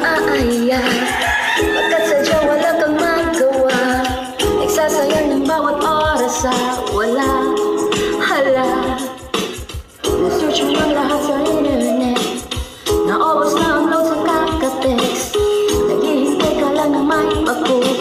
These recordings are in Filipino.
masaya Pagkat sadya wala kang magawa Nagsasayang ng bawat oras sa wala. Hala. Na-search mo ang lahat sa internet. Naubos na ang load sa kakatext. Naghihintay ka lang na may makukulit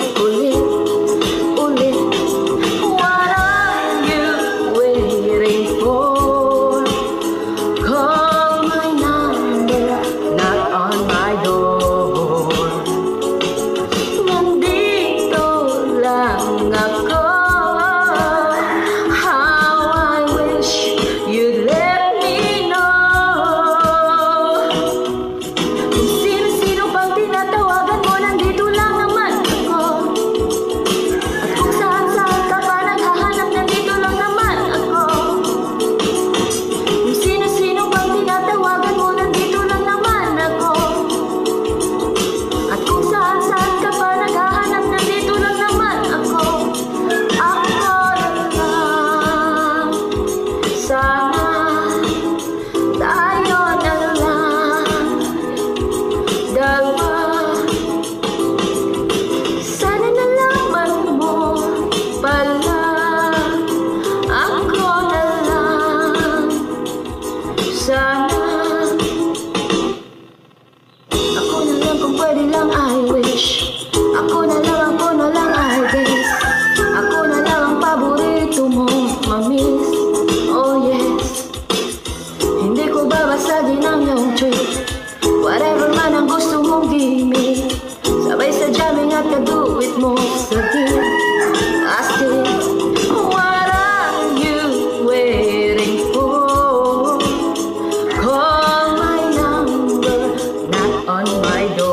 Sana. Ako na lang kung pwede lang I wish. Ako na lang, ako na lang I guess. Ako na lang ang paborito mo Mamiss, oh yes. Hindi ko babasagin ang iyong tweet Whatever man ang gusto mong gimmick. Sabay sa jamming at kaduwit mo sa my door.